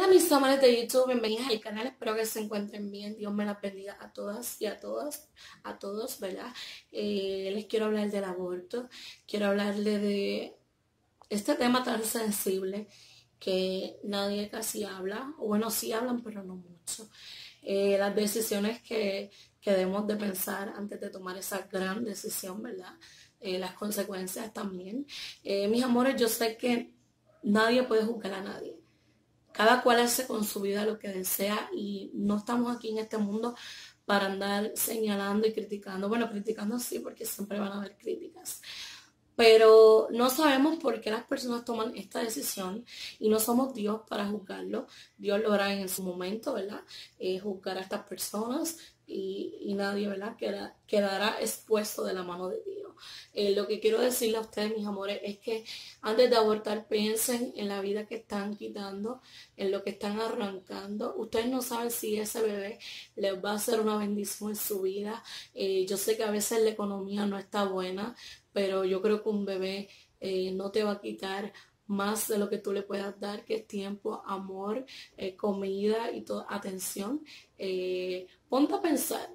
Hola mis amores de YouTube, bienvenidos al canal, espero que se encuentren bien, Dios me las bendiga a todas y a todas, a todos, ¿verdad? Eh, les quiero hablar del aborto, quiero hablarle de este tema tan sensible que nadie casi habla, o bueno, sí hablan, pero no mucho. Eh, las decisiones que, que, debemos de pensar antes de tomar esa gran decisión, ¿verdad? Eh, las consecuencias también. mis amores, yo sé que nadie puede juzgar a nadie cada cual hace con su vida lo que desea y no estamos aquí en este mundo para andar señalando y criticando. Bueno, criticando sí, porque siempre van a haber críticas. Pero no sabemos por qué las personas toman esta decisión y no somos Dios para juzgarlo. Dios lo hará en su momento, ¿verdad? Eh, juzgar a estas personas y, nadie, ¿verdad? quedará expuesto de la mano de Dios. Eh, lo que quiero decirle a ustedes, mis amores, es que antes de abortar piensen en la vida que están quitando, en lo que están arrancando. Ustedes no saben si ese bebé les va a hacer una bendición en su vida. Eh, yo sé que a veces la economía no está buena, pero yo creo que un bebé eh, no te va a quitar más de lo que tú le puedas dar, que es tiempo, amor, comida y toda atención. ponte a pensar,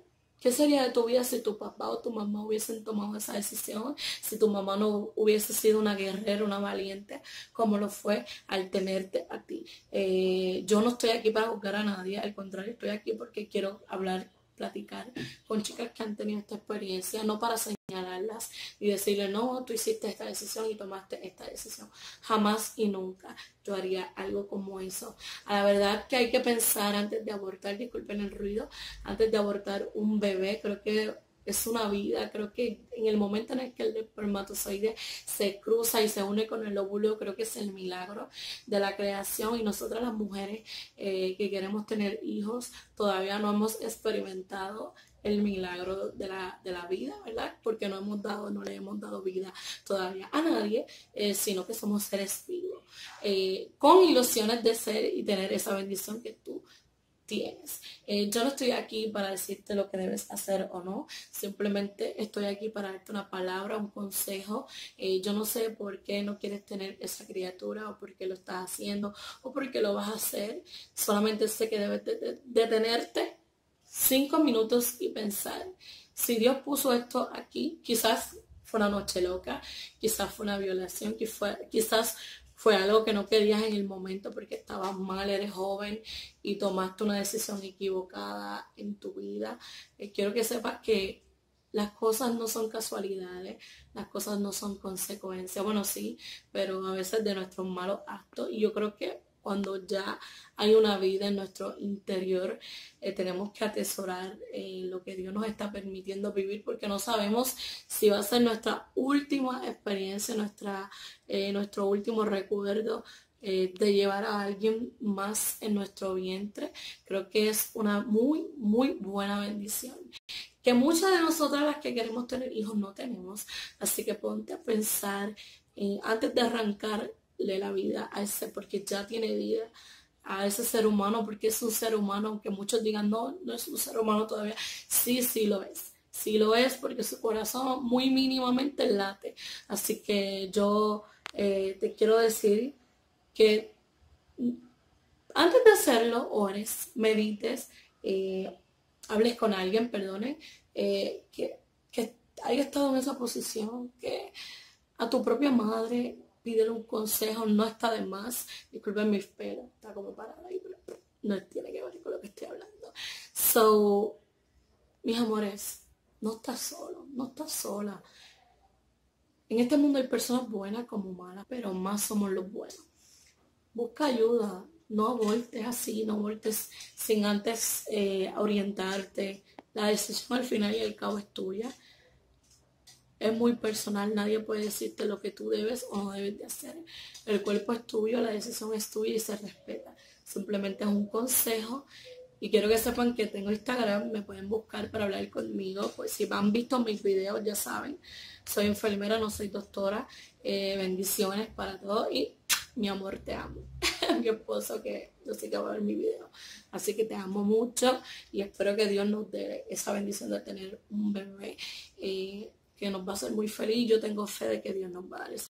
¿Qué sería de tu vida si tu papá o tu mamá hubiesen tomado esa decisión? Si tu mamá no hubiese sido una guerrera, una valiente, como lo fue al tenerte a ti. Eh, yo no estoy aquí para juzgar a nadie, al contrario, estoy aquí porque quiero hablar platicar con chicas que han tenido esta experiencia, no para señalarlas y decirle, no, tú hiciste esta decisión y tomaste esta decisión. Jamás y nunca yo haría algo como eso. A la verdad que hay que pensar antes de abortar, disculpen el ruido, antes de abortar un bebé, creo que es una vida. Creo que en el momento en el que el espermatozoide se cruza y se une con el óvulo, creo que es el milagro de la creación. Y nosotras las mujeres eh, que queremos tener hijos, todavía no hemos experimentado el milagro de la, de la, vida, ¿verdad? Porque no hemos dado, no le hemos dado vida todavía a nadie, eh, sino que somos seres vivos, eh, con ilusiones de ser y tener esa bendición que tú tienes. Eh, yo no estoy aquí para decirte lo que debes hacer o no, simplemente estoy aquí para darte una palabra, un consejo. Eh, yo no sé por qué no quieres tener esa criatura o por qué lo estás haciendo o por qué lo vas a hacer. Solamente sé que debes detenerte cinco minutos y pensar. Si Dios puso esto aquí, quizás fue una noche loca, quizás fue una violación, quizás fue algo que no querías en el momento porque estabas mal, eres joven y tomaste una decisión equivocada en tu vida. Eh, quiero que sepas que las cosas no son casualidades, las cosas no son consecuencias. Bueno, sí, pero a veces de nuestros malos actos. Y yo creo que cuando ya hay una vida en nuestro interior, eh, tenemos que atesorar eh, lo que Dios nos está permitiendo vivir porque no sabemos si va a ser nuestra última experiencia, nuestra, eh, nuestro último recuerdo de llevar a alguien más en nuestro vientre. Creo que es una muy, muy buena bendición. Que muchas de nosotras las que queremos tener hijos no tenemos. Así que ponte a pensar antes de arrancar la vida a ese, porque ya tiene vida a ese ser humano, porque es un ser humano, aunque muchos digan, no, no es un ser humano todavía. Sí, sí lo es. Sí lo es porque su corazón muy mínimamente late. Así que yo eh, te quiero decir que antes de hacerlo, ores, medites, eh, hables con alguien, perdone, eh, que, que haya estado en esa posición, que a tu propia madre pídele un consejo, no está de más. Disculpen mi pelo, está como parada ahí, pero no tiene que ver con lo que estoy hablando. So, mis amores, no estás solo, no estás sola. En este mundo hay personas buenas como malas, pero más somos los buenos. Busca ayuda, no voltes así, no voltes sin antes eh, orientarte. La decisión al final y al cabo es tuya es muy personal, nadie puede decirte lo que tú debes o no debes de hacer. El cuerpo es tuyo, la decisión es tuya y se respeta. Simplemente es un consejo y quiero que sepan que tengo Instagram, me pueden buscar para hablar conmigo. Pues si han visto mis videos ya saben, soy enfermera, no soy doctora. Eh, bendiciones para todos y mi amor, te amo. mi esposo que yo sé que va a ver mi video. Así que te amo mucho y espero que Dios nos dé esa bendición de tener un bebé. Eh, que nos va a hacer muy feliz. Yo tengo fe de que Dios nos va a dar eso.